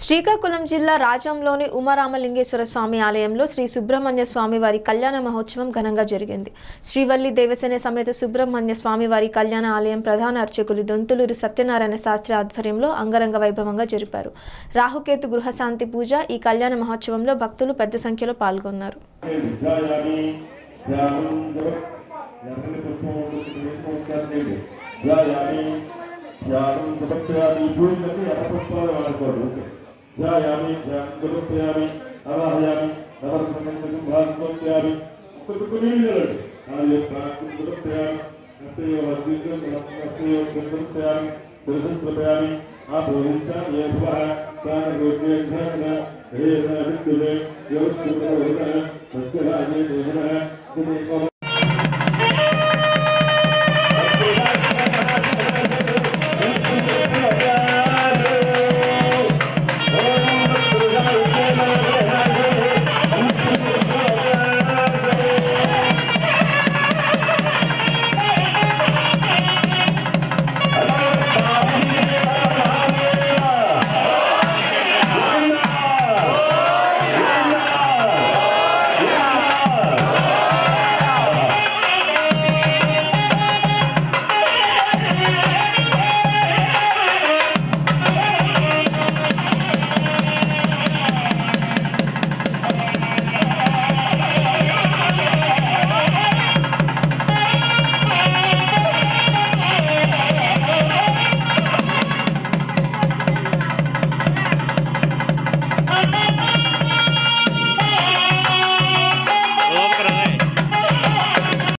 శ్రీకాకుళం జిల్లా రాజంలోని ఉమారామలింగేశ్వర స్వామి ఆలయంలో శ్రీ సుబ్రహ్మణ్య స్వామి వారి కళ్యాణ మహోత్సవం ఘనంగా జరిగింది శ్రీవల్లి దేవసేన సమేత సుబ్రహ్మణ్య స్వామి వారి కళ్యాణ ఆలయం ప్రధాన అర్చకులు దొంతులూరి సత్యనారాయణ శాస్త్రి ఆధ్వర్యంలో అంగరంగ వైభవంగా జరిపారు రాహుకేతు గృహశాంతి పూజ ఈ కళ్యాణ మహోత్సవంలో భక్తులు పెద్ద సంఖ్యలో పాల్గొన్నారు విద్యాయామి ध्यायामि ध्यानगुरुप्रयामि आवाहयामि नवस्मन्तं भास्कोत्यामि कुतुकुलीलरति आर्य प्राणं गुरुप्रयामि वर्धितं नस्तयो गुरुप्रयामि गुरुं प्रयामि आपोहितं येभवः प्राणगोत्रेभ्यः हे नभिक्तुले योस्तुले हृदय सत्यराजे देवः तुम्हें